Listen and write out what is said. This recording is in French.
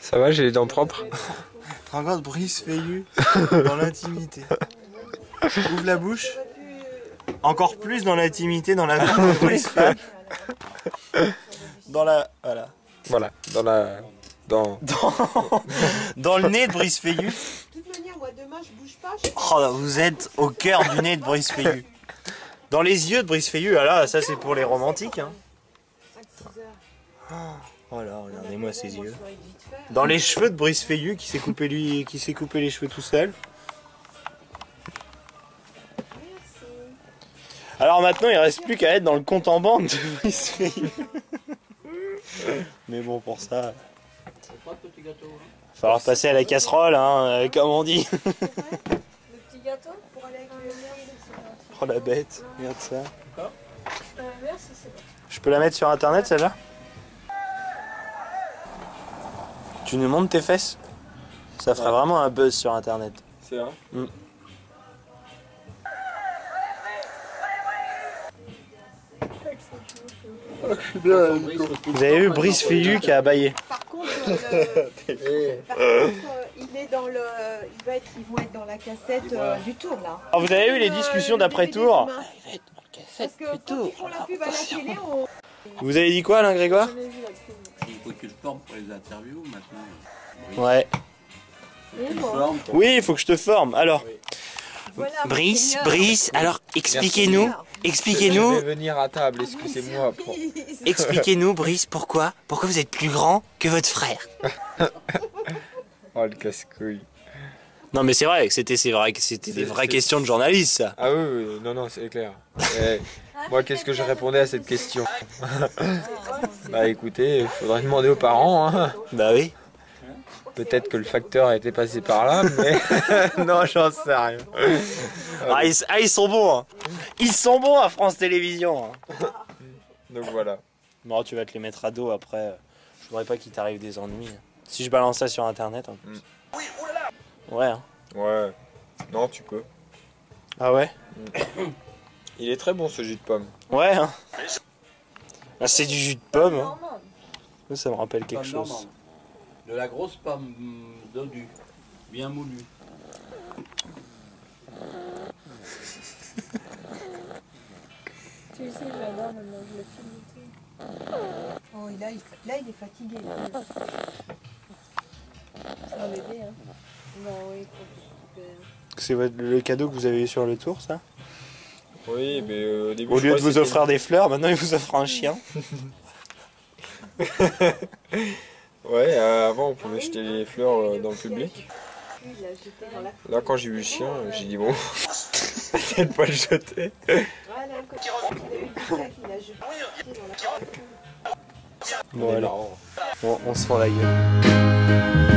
Ça va, j'ai les dents propres Tu rencontres Brice Feillu dans l'intimité. Ouvre la bouche. Encore plus dans l'intimité, dans la bouche de Brice Feillu. Dans la. Voilà. Voilà, dans la... Dans... Dans, dans le nez de Brice Feillu. De toute manière, moi demain je bouge pas. Je... Oh, vous êtes au cœur du nez de Brice Feillu. Dans les yeux de Brice Feillu, ah là, ça c'est pour les romantiques. Hein. 5-6 heures. Oh là, regardez-moi ses yeux. Dans les cheveux de Brice Feillu qui s'est coupé lui, qui s'est coupé les cheveux tout seul. Merci. Alors maintenant, il reste plus qu'à être dans le compte en banque de Brice Feillu. Mais bon, pour ça, C'est pas le petit gâteau. Hein. il va falloir passer à la casserole, hein, euh, comme on dit. Le petit gâteau pour aller avec le Oh la bête, regarde ça. Euh. Je peux la mettre sur internet celle-là? Tu nous montres tes fesses? Ça ferait vraiment un buzz sur internet. C'est vrai? Vous avez vu Brice Feillu qui a abaillé Par contre, euh, le- par contre, euh, il est dans le, il va être, ils vont être dans la cassette euh, du tour là. Alors vous avez vu les discussions d'après-tour demain. Parce que quand ils font la pub à la télé, on. Vous avez dit quoi là Grégoire? Forme pour les interviews maintenant. Ouais. Bon, forme. Oui, il faut que je te forme. Alors, voilà, Brice. Brice, alors expliquez-nous, Je vais expliquez-nous, venir à table, excusez-moi. pour- expliquez-nous Brice, pourquoi Pourquoi vous êtes plus grand que votre frère Oh le casse-couille. Non mais c'est vrai que c'était c'est vrai que c'était des C'est- vraies c'est- questions de journalistes ça. Ah oui, oui, non, non, c'est clair. Moi, qu'est-ce que je répondais à cette question Bah écoutez, il faudrait demander aux parents. Hein. Bah oui. Peut-être que le facteur était passé par là, mais non, j'en sais rien. Ah ils, ah, ils sont bons. hein. Ils sont bons à France Télévisions. hein. Donc voilà. Bon, tu vas te les mettre à dos après. Je voudrais pas qu'il t'arrive des ennuis. Si je balance ça sur internet en plus. Ouais. hein. Ouais. Non, tu peux. Ah ouais Il est très bon ce jus de pomme. Ouais. Hein. Ah, c'est du jus de pomme. hein. Ça, me rappelle quelque Pomme chose. normande. De la grosse pomme hum, dodue, bien moulue. Tu sais, j'adore maintenant, je le filme. Oh, là, il, là, il est fatigué. là. C'est un bébé, hein. Bah oui, super. C'est le cadeau que vous avez eu sur le tour, ça? Oui, mais euh, au début. Au je lieu de vous offrir des fleurs, maintenant il vous offre un chien. Ouais, euh, avant on pouvait jeter les fleurs euh, dans le public. Là, quand j'ai vu le chien, j'ai dit bon, peut-être pas le jeter. Bon alors, on, on se fend la gueule.